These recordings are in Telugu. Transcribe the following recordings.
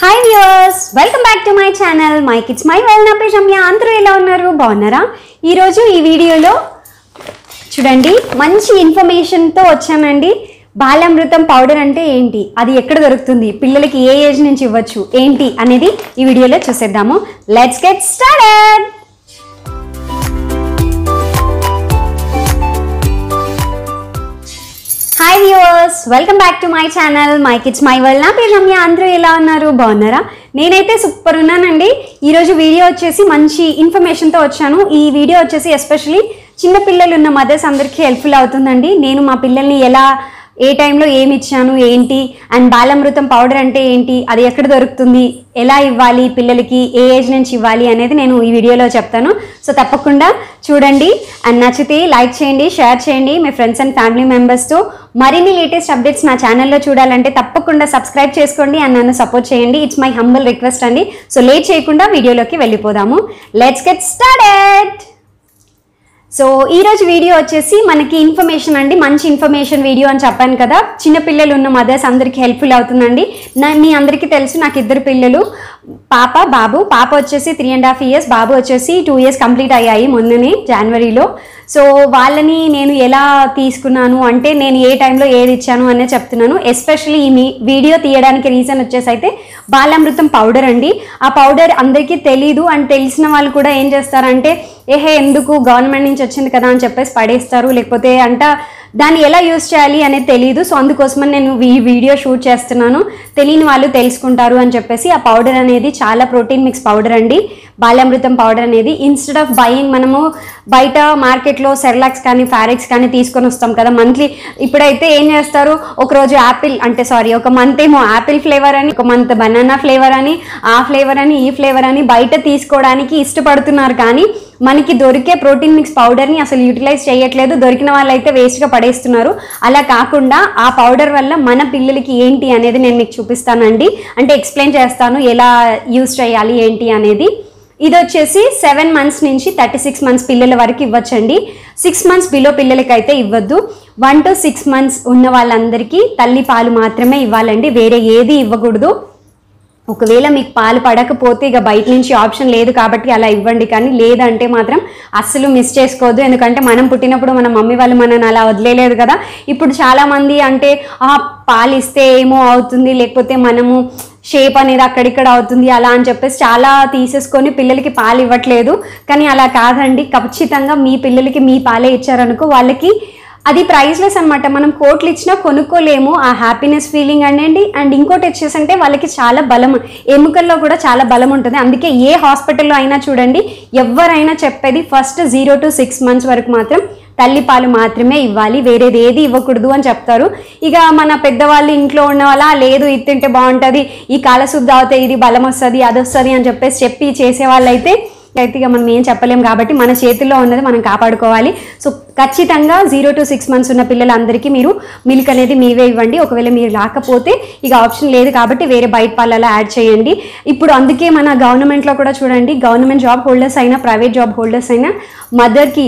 Hi viewers welcome back to my channel my kids my world నా పేరు రమ్య. అందరూ ఎలా ఉన్నారు? బాగున్నారా? ఈరోజు ఈ వీడియోలో చూడండి మంచి ఇన్ఫర్మేషన్తో వచ్చానండి బాలామృతం పౌడర్ అంటే ఏంటి? అది ఎక్కడ దొరుకుతుంది? పిల్లలకి ఏ ఏజ్ నుంచి ఇవ్వచ్చు? ఏంటి? అనేది ఈ వీడియోలో చూసేద్దాము. Let's get started hi viewers welcome back to my channel my kids my world నా పేరు రమ్య. అందరూ ఎలా ఉన్నారు? బాగున్నారా? నేనైతే సూపర్ ఉన్నానండి. ఈరోజు వీడియో వచ్చేసి మంచి ఇన్ఫర్మేషన్తో వచ్చాను. ఈ వీడియో వచ్చేసి ఎస్పెషలీ చిన్న పిల్లలు ఉన్న మదర్స్ అందరికీ హెల్ప్ఫుల్ అవుతుందండి. నేను మా పిల్లల్ని ఎలా ఏ టైంలో ఏమి ఇచ్చాను ఏంటి? అండ్ బాలామృతం పౌడర్ అంటే ఏంటి? అది ఎక్కడ దొరుకుతుంది? ఎలా ఇవ్వాలి పిల్లలకి? ఏ ఏజ్ నుంచి ఇవ్వాలి అనేది నేను ఈ వీడియోలో చెప్తాను. సో తప్పకుండా చూడండి. అండ్ నచ్చితే లైక్ చేయండి షేర్ చేయండి మీ ఫ్రెండ్స్ అండ్ ఫ్యామిలీ మెంబర్స్తో మరిన్ని లేటెస్ట్ అప్డేట్స్ నా ఛానల్లో చూడాలంటే తప్పకుండా సబ్స్క్రైబ్ చేసుకోండి అండ్ నన్ను సపోర్ట్ చేయండి. ఇట్స్ మై హంబుల్ రిక్వెస్ట్ అండి. సో లేట్ చేయకుండా వీడియోలోకి వెళ్ళిపోదాము. లెట్స్ గెట్ స్టార్టెడ్ సో ఈ రోజు వీడియో వచ్చేసి మనకి ఇన్ఫర్మేషన్ అండి మంచి ఇన్ఫర్మేషన్ వీడియో అని చెప్పాను కదా. చిన్నపిల్లలు ఉన్న మదర్స్ అందరికీ హెల్ప్ఫుల్ అవుతుందండి. నా మీ అందరికీ తెలుసు నాకు ఇద్దరు పిల్లలు పాప బాబు. పాప వచ్చేసి త్రీ అండ్ హాఫ్ ఇయర్స్ బాబు వచ్చేసి టూ ఇయర్స్ కంప్లీట్ అయ్యాయి మొన్ననే జనవరిలో సో వాళ్ళని నేను ఎలా తీసుకున్నాను అంటే నేను ఏ టైంలో ఏది ఇచ్చాను అనే చెప్తున్నాను. ఎస్పెషల్లీ ఈ మీ వీడియో తీయడానికి రీజన్ వచ్చేసి అయితే బాలామృతం పౌడర్ అండి. ఆ పౌడర్ అందరికీ తెలీదు అండ్ తెలిసిన వాళ్ళు కూడా ఏం చేస్తారంటే ఏహే ఎందుకు గవర్నమెంట్ నుంచి వచ్చింది కదా అని చెప్పేసి పడేస్తారు. లేకపోతే అంట దాన్ని ఎలా యూస్ చేయాలి? అనేది తెలియదు సో అందుకోసమని నేను ఈ వీడియో షూట్ చేస్తున్నాను. తెలియని వాళ్ళు తెలుసుకుంటారు అని చెప్పేసి ఆ పౌడర్ అనేది చాలా ప్రోటీన్ మిక్స్ పౌడర్ అండి. బాల్యామృతం పౌడర్ అనేది ఇన్స్టెడ్ ఆఫ్ బయింగ్ మనము బయట మార్కెట్లో సెర్లాక్స్ కానీ ఫారెక్స్ కానీ తీసుకొని వస్తాం కదా మంత్లీ ఇప్పుడైతే ఏం చేస్తారు? ఒక రోజు యాపిల్ అంటే సారీ ఒక మంత్ ఏమో యాపిల్ ఫ్లేవర్ అని ఒక మంత్ బనానా ఫ్లేవర్ అని ఆ ఫ్లేవర్ అని ఈ ఫ్లేవర్ అని బయట తీసుకోవడానికి ఇష్టపడుతున్నారు కానీ మనకి దొరికే ప్రోటీన్ మిక్స్ పౌడర్ని అసలు యూటిలైజ్ చేయట్లేదు. దొరికిన వాళ్ళైతే వేస్ట్గా పడేస్తున్నారు. అలా కాకుండా ఆ పౌడర్ వల్ల మన పిల్లలకి ఏంటి అనేది నేను మీకు చూపిస్తానండి. అంటే ఎక్స్ప్లెయిన్ చేస్తాను ఎలా యూస్ చేయాలి ఏంటి అనేది. ఇది వచ్చేసి సెవెన్ మంత్స్ నుంచి థర్టీ సిక్స్ మంత్స్ పిల్లల వరకు ఇవ్వచ్చండి. సిక్స్ మంత్స్ బిలో పిల్లలకైతే ఇవ్వద్దు. వన్ టు సిక్స్ మంత్స్ ఉన్న వాళ్ళందరికీ తల్లి పాలు మాత్రమే ఇవ్వాలండి. వేరే ఏది ఇవ్వకూడదు. ఒకవేళ మీకు పాలు పడకపోతే ఇక బయట నుంచి ఆప్షన్ లేదు కాబట్టి అలా ఇవ్వండి. కానీ లేదంటే మాత్రం అస్సలు మిస్ చేసుకోవద్దు. ఎందుకంటే మనం పుట్టినప్పుడు మన మమ్మీ వాళ్ళు మనని అలా వదిలేలేదు కదా. ఇప్పుడు చాలామంది అంటే ఆ పాలు ఇస్తే ఏమో అవుతుంది. లేకపోతే మనము షేప్ అనేది అక్కడిక్కడ అవుతుంది అలా అని చెప్పేసి చాలా తీసేసుకొని పిల్లలకి పాలు ఇవ్వట్లేదు. కానీ అలా కాదండి. ఖచ్చితంగా మీ పిల్లలకి మీ పాలే ఇచ్చారనుకో వాళ్ళకి అది ప్రైస్లెస్ అనమాట మనం కోట్లు ఇచ్చినా కొనుక్కోలేము. ఆ హ్యాపీనెస్ ఫీలింగ్ అనండి. అండ్ ఇంకోటి వచ్చేసంటే వాళ్ళకి చాలా బలం. ఎముకల్లో కూడా చాలా బలం ఉంటుంది. అందుకే ఏ హాస్పిటల్లో అయినా చూడండి ఎవరైనా చెప్పేది first zero to six months వరకు మాత్రం తల్లి పాలు మాత్రమే ఇవ్వాలి వేరేది ఏది ఇవ్వకూడదు అని చెప్తారు. ఇక మన పెద్దవాళ్ళు ఇంట్లో ఉన్న వాళ్ళ లేదు ఇది తింటే బాగుంటుంది ఈ కాలశుద్ధి అవుతాయి ఇది బలం వస్తుంది అది వస్తుంది అని చెప్పేసి చెప్పి చేసే వాళ్ళైతే అయితే ఇక మనం ఏం చెప్పలేం కాబట్టి మన చేతుల్లో ఉన్నది మనం కాపాడుకోవాలి. సో ఖచ్చితంగా జీరో టు సిక్స్ మంత్స్ ఉన్న పిల్లలందరికీ మీరు మిల్క్ అనేది మీవే ఇవ్వండి. ఒకవేళ మీరు రాకపోతే ఇక ఆప్షన్ లేదు కాబట్టి వేరే బయట పాలలో యాడ్ చేయండి. ఇప్పుడు అందుకే మన గవర్నమెంట్లో కూడా చూడండి గవర్నమెంట్ జాబ్ హోల్డర్స్ అయినా ప్రైవేట్ జాబ్ హోల్డర్స్ అయినా మదర్కి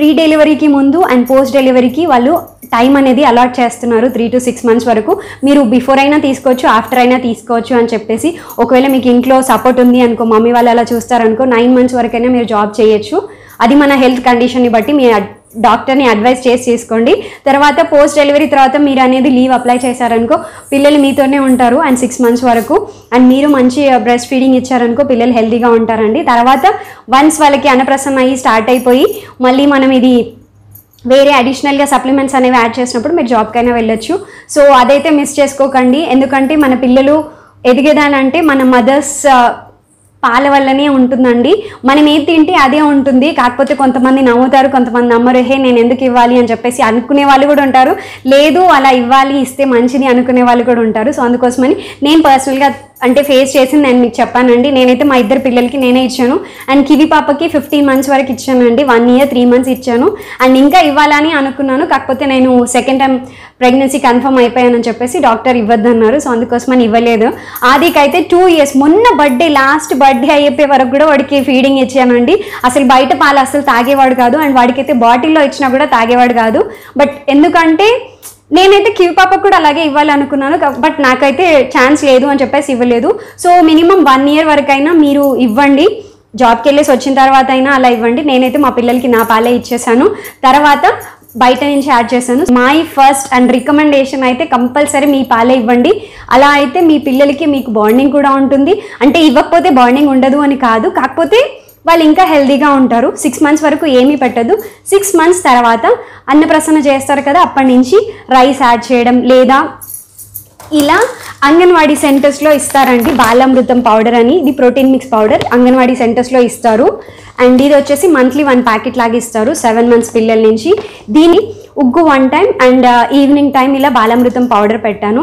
ప్రీ డెలివరీకి ముందు అండ్ పోస్ట్ డెలివరీకి వాళ్ళు టైం అనేది అలాట్ చేస్తున్నారు త్రీ టు సిక్స్ మంత్స్ వరకు. మీరు బిఫోర్ అయినా తీసుకోవచ్చు ఆఫ్టర్ అయినా తీసుకోవచ్చు అని చెప్పేసి ఒకవేళ మీకు ఇంట్లో సపోర్ట్ ఉంది అనుకో మమ్మీ వాళ్ళు అలా చూస్తారనుకో నైన్ మంత్స్ వరకైనా మీరు జాబ్ చేయొచ్చు. అది మన హెల్త్ కండిషన్ని బట్టి మీ డాక్టర్ని అడ్వైస్ చేసి చేసుకోండి తర్వాత పోస్ట్ డెలివరీ తర్వాత మీరు అనేది లీవ్ అప్లై చేశారనుకో పిల్లలు మీతోనే ఉంటారు అండ్ సిక్స్ మంత్స్ వరకు. అండ్ మీరు మంచి uh, బ్రెస్ట్ ఫీడింగ్ ఇచ్చారనుకో పిల్లలు హెల్తీగా ఉంటారండి. తర్వాత వన్స్ వాళ్ళకి అన్నప్రసన్న అయ్యి స్టార్ట్ అయిపోయి మళ్ళీ మనం ఇది వేరే అడిషనల్గా సప్లిమెంట్స్ అనేవి యాడ్ చేసినప్పుడు మీరు జాబ్కైనా వెళ్ళొచ్చు. సో అదైతే మిస్ చేసుకోకండి. ఎందుకంటే మన పిల్లలు ఎదిగేదానంటే మన మదర్స్ పాల వల్లనే ఉంటుందండి. మనం ఏది తింటే అదే ఉంటుంది. కాకపోతే కొంతమంది నమ్ముతారు కొంతమంది నమ్మరు. హే నేను ఎందుకు ఇవ్వాలి? అని చెప్పేసి అనుకునే వాళ్ళు కూడా ఉంటారు. లేదు అలా ఇవ్వాలి ఇస్తే మంచిది అనుకునే వాళ్ళు కూడా ఉంటారు. సో అందుకోసమని నేను పర్సనల్గా అంటే ఫేస్ చేసింది నేను మీకు చెప్పానండి. నేనైతే మా ఇద్దరు పిల్లలకి నేనే ఇచ్చాను. అండ్ కివి పాపకి ఫిఫ్టీన్ మంత్స్ వరకు ఇచ్చానండి. వన్ ఇయర్ త్రీ మంత్స్ ఇచ్చాను. అండ్ ఇంకా ఇవ్వాలని అనుకున్నాను. కాకపోతే నేను సెకండ్ టైం ప్రెగ్నెన్సీ కన్ఫర్మ్ అయిపోయానని చెప్పేసి డాక్టర్ ఇవ్వద్దన్నారు. సో అందుకోసమని ఇవ్వలేదు. ఆదికైతే టూ ఇయర్స్ మొన్న బర్త్డే లాస్ట్ బర్త్డే అయిపోయే వరకు కూడా వాడికి ఫీడింగ్ ఇచ్చానండి. అసలు బయట పాలు అసలు తాగేవాడు కాదు. అండ్ వాడికైతే బాటిల్లో ఇచ్చినా కూడా తాగేవాడు కాదు. బట్ ఎందుకంటే నేనైతే క్యూ పాప కూడా అలాగే ఇవ్వాలనుకున్నాను బట్ నాకైతే ఛాన్స్ లేదు అని చెప్పేసి ఇవ్వలేదు. సో మినిమం వన్ ఇయర్ వరకైనా మీరు ఇవ్వండి. జాబ్కి వెళ్ళేసి వచ్చిన తర్వాత అయినా అలా ఇవ్వండి. నేనైతే మా పిల్లలకి నా పాలే ఇచ్చేసాను. తర్వాత బయట నుంచి యాడ్ చేశాను. మై ఫస్ట్ అండ్ రికమెండేషన్ అయితే కంపల్సరీ మీ పాలే ఇవ్వండి. అలా అయితే మీ పిల్లలకి మీకు బాండింగ్ కూడా ఉంటుంది. అంటే ఇవ్వకపోతే బాండింగ్ ఉండదు అని కాదు. కాకపోతే వాళ్ళు ఇంకా హెల్దీగా ఉంటారు. సిక్స్ మంత్స్ వరకు ఏమీ పెట్టదు. సిక్స్ మంత్స్ తర్వాత అన్నప్రసన్న చేస్తారు కదా అప్పటి నుంచి రైస్ యాడ్ చేయడం లేదా ఇలా అంగన్వాడీ సెంటర్స్లో ఇస్తారండి. బాలామృతం పౌడర్ అని ఇది ప్రోటీన్ మిక్స్ పౌడర్ అంగన్వాడీ సెంటర్స్లో ఇస్తారు. అండ్ ఇది వచ్చేసి మంత్లీ వన్ ప్యాకెట్ లాగా ఇస్తారు. సెవెన్ మంత్స్ పిల్లల నుంచి. దీన్ని ఉగ్గు one time and evening time ఇలా బాలామృతం పౌడర్ పెట్టాను.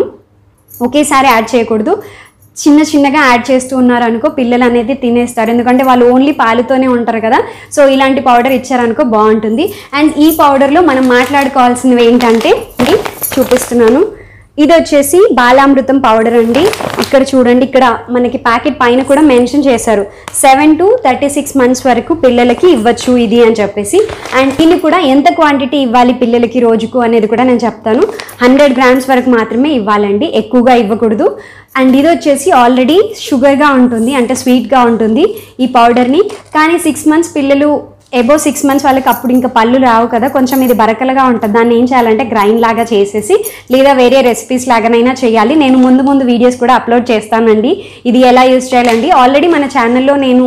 ఒకేసారి యాడ్ చేయకూడదు. చిన్న చిన్నగా యాడ్ చేస్తూ ఉన్నారు అనుకో పిల్లలు అనేది తినేస్తారు. ఎందుకంటే వాళ్ళు ఓన్లీ పాలుతోనే ఉంటారు కదా. సో ఇలాంటి పౌడర్ ఇచ్చారనుకో బాగుంటుంది. అండ్ ఈ పౌడర్లో మనం మాట్లాడుకోవాల్సినవి ఏంటంటే ఇది చూపిస్తున్నాను. ఇది వచ్చేసి బాలామృతం పౌడర్ అండి. ఇక్కడ చూడండి ఇక్కడ మనకి ప్యాకెట్ పైన కూడా మెన్షన్ చేశారు. Seven to thirty six months వరకు పిల్లలకి ఇవ్వచ్చు ఇది అని చెప్పేసి. అండ్ దీన్ని కూడా ఎంత క్వాంటిటీ ఇవ్వాలి పిల్లలకి రోజుకు అనేది కూడా నేను చెప్తాను. హండ్రెడ్ గ్రామ్స్ వరకు మాత్రమే ఇవ్వాలండి. ఎక్కువగా ఇవ్వకూడదు. అండ్ ఇది వచ్చేసి ఆల్రెడీ షుగర్గా ఉంటుంది అంటే స్వీట్గా ఉంటుంది ఈ పౌడర్ని కానీ సిక్స్ మంత్స్ పిల్లలు ఎబో సిక్స్ మంత్స్ వాళ్ళకి అప్పుడు ఇంకా పళ్ళు రావు కదా కొంచెం ఇది బరకలుగా ఉంటుంది. దాన్ని ఏం చేయాలంటే గ్రైండ్ లాగా చేసేసి లేదా వేరే రెసిపీస్ లాగానైనా చేయాలి. నేను ముందు ముందు వీడియోస్ కూడా అప్లోడ్ చేస్తానండి. ఇది ఎలా యూజ్ చేయాలండి? ఆల్రెడీ మన ఛానల్లో నేను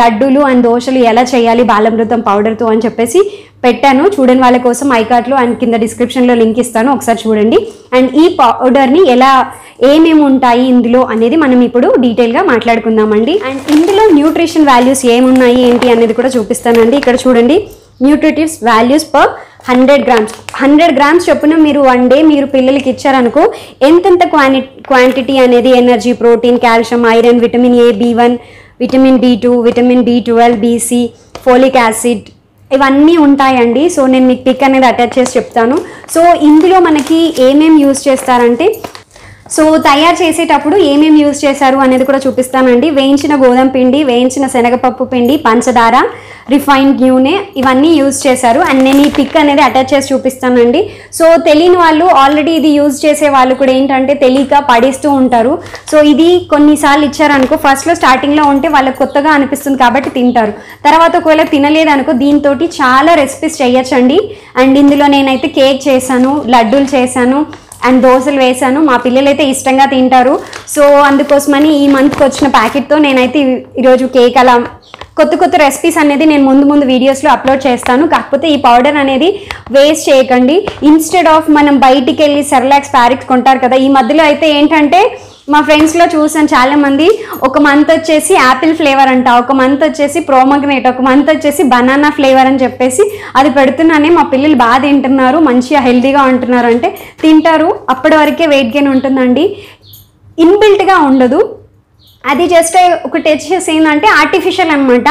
లడ్డూలు అండ్ దోశలు ఎలా చేయాలి బాలమృతం పౌడర్తో అని చెప్పేసి పెట్టాను. చూడని వాళ్ళ కోసం ఐకార్ట్లో అండ్ కింద డిస్క్రిప్షన్లో లింక్ ఇస్తాను. ఒకసారి చూడండి. అండ్ ఈ పౌడర్ని ఎలా ఏమేమి ఉంటాయి ఇందులో అనేది మనం ఇప్పుడు డీటెయిల్గా మాట్లాడుకుందామండి. అండ్ ఇందులో న్యూట్రిషన్ వాల్యూస్ ఏమున్నాయి ఏంటి అనేది కూడా చూపిస్తానండి. ఇక్కడ చూడండి. Nutritives values per hundred grams. Hundred grams చొప్పున మీరు వన్ డే మీరు పిల్లలకి ఇచ్చారనుకో ఎంతెంత క్వాంటి క్వాంటిటీ అనేది energy protein calcium iron vitamin A B one vitamin B two vitamin B twelve BC folic acid ఇవన్నీ ఉంటాయండి. సో నేను మీకు పిక్ అనేది అటాచ్ చేసి చెప్తాను. సో ఇందులో మనకి ఏమేమి యూస్ చేస్తారంటే సో తయారు చేసేటప్పుడు ఏమేమి యూజ్ చేశారు అనేది కూడా చూపిస్తానండి. వేయించిన గోధుమ పిండి వేయించిన శనగపప్పు పిండి పంచదార రిఫైన్డ్ న్యూనె ఇవన్నీ యూజ్ చేశారు. అండ్ నేను ఈ పిక్ అనేది అటాచ్ చేసి చూపిస్తానండి. సో తెలియని వాళ్ళు ఆల్రెడీ ఇది యూజ్ చేసే వాళ్ళు కూడా ఏంటంటే తెలియక పడేస్తూ ఉంటారు. సో ఇది కొన్నిసార్లు ఇచ్చారనుకో ఫస్ట్లో స్టార్టింగ్లో ఉంటే వాళ్ళకి కొత్తగా అనిపిస్తుంది కాబట్టి తింటారు. తర్వాత ఒకవేళ తినలేదనుకో దీంతో చాలా రెసిపీస్ చేయొచ్చండి అండ్ ఇందులో నేనైతే కేక్ చేశాను లడ్డూలు చేశాను అండ్ దోశలు వేశాను. మా పిల్లలు అయితే ఇష్టంగా తింటారు. సో అందుకోసమని ఈ మంత్కి వచ్చిన ప్యాకెట్తో నేనైతే ఈరోజు కేక్ అలా కొత్త కొత్త రెసిపీస్ అనేది నేను ముందు ముందు వీడియోస్లో అప్లోడ్ చేస్తాను. కాకపోతే ఈ పౌడర్ అనేది వేస్ట్ చేయకండి. ఇన్స్టెడ్ ఆఫ్ మనం బయటికి వెళ్ళి సెరలాక్స్ ప్యారిక్స్ కొంటారు కదా ఈ మధ్యలో అయితే ఏంటంటే మా ఫ్రెండ్స్లో చూసాను చాలామంది. ఒక మంత్ వచ్చేసి యాపిల్ ఫ్లేవర్ అంట. ఒక మంత్ వచ్చేసి ప్రోమగ్నేట్ ఒక మంత్ వచ్చేసి బనానా ఫ్లేవర్ అని చెప్పేసి అది పెడుతున్నానే. మా పిల్లలు బాగా తింటున్నారు మంచిగా హెల్దీగా ఉంటున్నారు అంటే తింటారు. అప్పటి వరకే వెయిట్ గెయిన్ ఉంటుందండి. ఇన్బిల్ట్గా ఉండదు. అది జస్ట్ ఒక టచ్ ఏంటంటే ఆర్టిఫిషియల్ అనమాట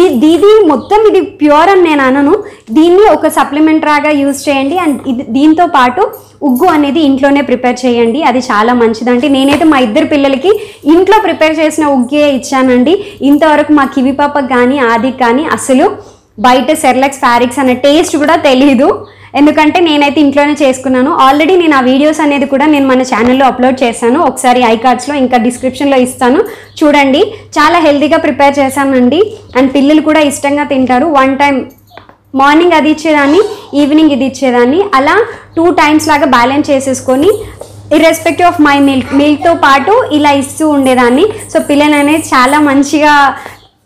ఈ దీది మొత్తం ఇది ప్యూర్ అని నేను అనను. దీన్ని ఒక సప్లిమెంట్ రాగా యూజ్ చేయండి. అండ్ ఇది దీంతో పాటు ఉగ్గు అనేది ఇంట్లోనే ప్రిపేర్ చేయండి. అది చాలా మంచిదండి. నేనైతే మా ఇద్దరు పిల్లలకి ఇంట్లో ప్రిపేర్ చేసిన ఉగ్గే ఇచ్చానండి. ఇంతవరకు మా కివి పాపకి కానీ ఆదికి కానీ అసలు బయట సెర్లెక్స్ ఫ్యారిక్స్ అనే టేస్ట్ కూడా తెలియదు ఎందుకంటే నేనైతే ఇంట్లోనే చేసుకున్నాను. ఆల్రెడీ నేను ఆ వీడియోస్ అనేది కూడా నేను మన ఛానల్లో అప్లోడ్ చేశాను. ఒకసారి ఐ కార్డ్స్లో ఇంకా డిస్క్రిప్షన్లో ఇస్తాను. చూడండి చాలా హెల్తీగా ప్రిపేర్ చేశానండి అండ్ పిల్లలు కూడా ఇష్టంగా తింటారు. వన్ టైం మార్నింగ్ అది ఇచ్చేదాన్ని ఈవినింగ్ ఇది ఇచ్చేదాన్ని. అలా టూ టైమ్స్ లాగా బ్యాలెన్స్ చేసేసుకొని ఇర్రెస్పెక్టివ్ ఆఫ్ మై మిల్క్ మిల్క్తో పాటు ఇలా ఇస్తూ ఉండేదాన్ని. సో పిల్లలు అనేది చాలా మంచిగా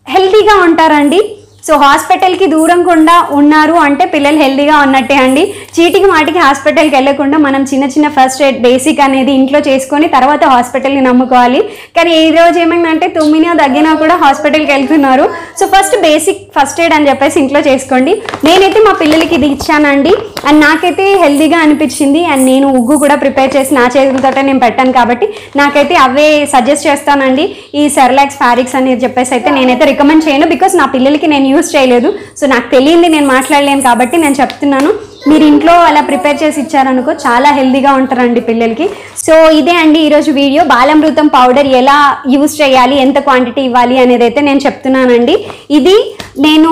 హెల్తీగా ఉంటారండి. సో హాస్పిటల్కి దూరంకుండా ఉన్నారు అంటే పిల్లలు హెల్దీగా ఉన్నట్టే అండి. చీటికి మాటికి హాస్పిటల్కి వెళ్ళకుండా మనం చిన్న చిన్న ఫస్ట్ ఎయిడ్ బేసిక్ అనేది ఇంట్లో చేసుకొని తర్వాత హాస్పిటల్ని నమ్ముకోవాలి. కానీ ఈ రోజు ఏమైందంటే తుమ్మినా తగ్గినా కూడా హాస్పిటల్కి వెళ్తున్నారు. So first basic first aid అని చెప్పేసి ఇంట్లో చేసుకోండి. నేనైతే మా పిల్లలకి ఇది ఇచ్చానండి. అండ్ నాకైతే హెల్దీగా అనిపించింది. అండ్ నేను ఉగ్గు కూడా ప్రిపేర్ చేసి నా చేతులతోటే నేను పెట్టాను కాబట్టి నాకైతే అవే సజెస్ట్ చేస్తానండి. ఈ సెర్లాక్స్ ఫారిక్స్ అనేది చెప్పేసి అయితే నేనైతే రికమెండ్ చేయను. బికాస్ నా పిల్లలకి నేను యూస్ చేయలేదు. సో నాకు తెలియంది నేను మాట్లాడలేను కాబట్టి నేను చెప్తున్నాను. మీరు ఇంట్లో అలా ప్రిపేర్ చేసి ఇచ్చారనుకో చాలా హెల్దీగా ఉంటారండి పిల్లలకి. సో ఇదే అండి ఈరోజు వీడియో. బాలామృతం పౌడర్ ఎలా యూస్ చేయాలి? ఎంత క్వాంటిటీ ఇవ్వాలి? అనేది అయితే నేను చెప్తున్నానండి. ఇది నేను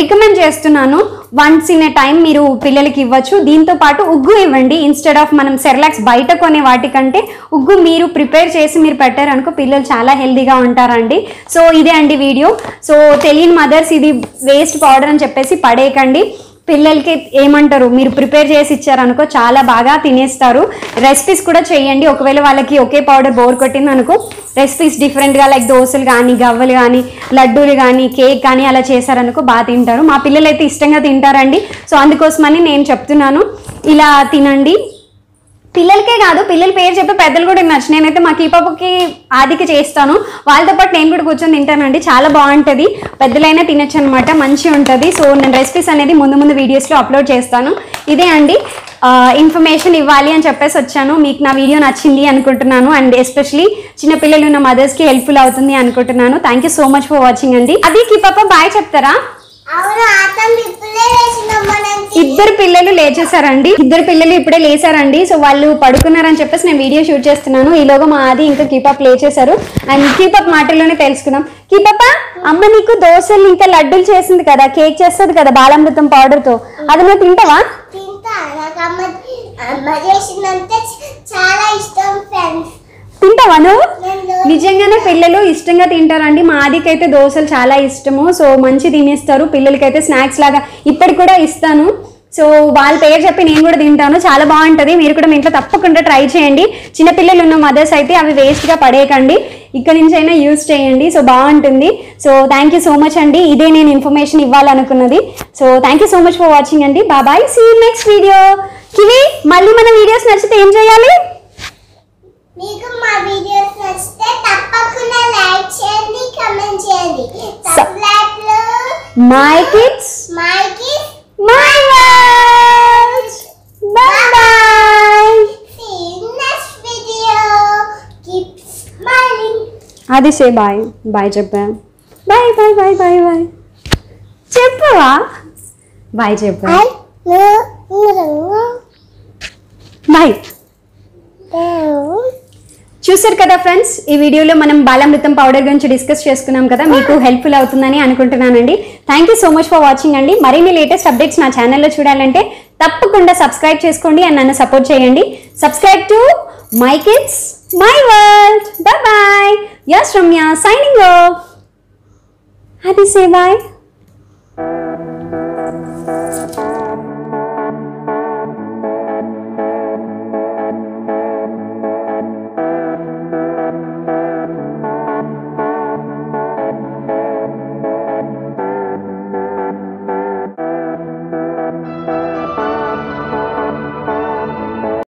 రికమెండ్ చేస్తున్నాను. వన్స్ ఇన్ ఏ టైం మీరు పిల్లలకి ఇవ్వచ్చు. దీంతో పాటు ఉగ్గు ఇవ్వండి. ఇన్స్టెడ్ ఆఫ్ మనం సెర్లాక్స్ బయట కొనే వాటికంటే ఉగ్గు మీరు ప్రిపేర్ చేసి మీరు పెట్టారనుకో పిల్లలు చాలా హెల్దీగా ఉంటారండి. సో ఇదే అండి వీడియో. సో తెలియని మదర్స్ ఇది వేస్ట్ పౌడర్ అని చెప్పేసి పడేయకండి. పిల్లలకి ఏమంటారు? మీరు ప్రిపేర్ చేసి ఇచ్చారనుకో చాలా బాగా తినేస్తారు. రెసిపీస్ కూడా చేయండి. ఒకవేళ వాళ్ళకి ఒకే పౌడర్ బోర్ కొట్టింది అనుకో రెసిపీస్ డిఫరెంట్గా లైక్ దోశలు కానీ గవ్వలు కానీ లడ్డూలు కానీ కేక్ కానీ అలా చేశారనుకో బాగా తింటారు. మా పిల్లలు అయితే ఇష్టంగా తింటారండి. సో అందుకోసమని నేను చెప్తున్నాను. ఇలా తినండి. పిల్లలకే కాదు పిల్లల పేరు చెప్పి పెద్దలు కూడా తినచ్చు నేనైతే మా కీపప్పకి ఆదికి చేస్తాను. వాళ్ళతో పాటు నేను కూడా కూర్చొని తింటానండి. చాలా బాగుంటుంది. పెద్దలైనా తినచ్చు అనమాట మంచిగా ఉంటుంది. సో నేను రెసిపీస్ అనేది ముందు ముందు వీడియోస్లో అప్లోడ్ చేస్తాను. ఇదే అండి. ఇన్ఫర్మేషన్ ఇవ్వాలి అని చెప్పేసి వచ్చాను. మీకు నా వీడియో నచ్చింది అనుకుంటున్నాను. అండ్ ఎస్పెషలీ చిన్నపిల్లలు ఉన్న మదర్స్కి హెల్ప్ఫుల్ అవుతుంది అనుకుంటున్నాను. Thank you so much for watching అండి. అది కీపప్ప బాయ్ చెప్తారా? ఇద్దరు పిల్లలు లేచేసారండి ఇద్దరు పిల్లలు ఇప్పుడే లేచారండి సో వాళ్ళు పడుకున్నారని చెప్పేసి నేను వీడియో షూట్ చేస్తున్నాను. ఈలోగా మా ఆది ఇంకా కీపప్ లేచేశారు అండ్ కీపప్ మాటల్లోనే తెలుసుకుందాం. కీపప్ప అమ్మ నీకు దోశలు ఇంకా లడ్డూలు చేసింది కదా. కేక్ చేస్తుంది కదా బాలామృతం పౌడర్తో అది నువ్వు తింటావా? తింటా. నాకు అమ్మ అమ్మ చేసిందంటే చాలా ఇష్టం ఫ్రెండ్స్ తింటావా నువ్వు? నేను నిజంగానే పిల్లలు ఇష్టంగా తింటారండి. మా ఆదికైతే దోశలు చాలా ఇష్టము. సో మంచి తినేస్తారు. పిల్లలకైతే స్నాక్స్ లాగా ఇప్పటికి కూడా ఇస్తాను. సో వాళ్ళ పేరు చెప్పి నేను కూడా తింటాను. చాలా బాగుంటుంది. మీరు కూడా మీ ఇంట్లో తప్పకుండా ట్రై చేయండి. చిన్నపిల్లలు ఉన్న మదర్స్ అయితే అవి వేస్ట్గా పడేయకండి. ఇక్కడ నుంచి అయినా యూస్ చేయండి. సో బాగుంటుంది. So thank you so much అండి. ఇదే నేను information ఇవ్వాలనుకున్నది. So thank you so much for watching అండి. బాబాయ్ సీ నెక్స్ట్ వీడియో కివి మళ్ళీ మన వీడియోస్ నచ్చితే ఏం చేయాలి? My kids మైకి my world. Bye bye. see you next video keep smiling అది సే బాయ్ బాయ్ చెప్పా bye bye bye bye bye చెప్పవా బాయ్ చెప్పా బాయ్ చూసారు కదా ఫ్రెండ్స్? ఈ వీడియోలో మనం బాలామృతం పౌడర్ గురించి డిస్కస్ చేసుకున్నాం కదా. మీకు హెల్ప్ఫుల్ అవుతుందని అనుకుంటున్నానండి. Thank you so much for watching అండి. మరిన్ని లేటెస్ట్ అప్డేట్స్ నా ఛానల్లో చూడాలంటే తప్పకుండా సబ్స్క్రైబ్ చేసుకోండి అండ్ నన్ను సపోర్ట్ చేయండి. Subscribe to my kids my world bye bye yes Ramya signing off Adi say bye